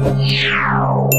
Meow.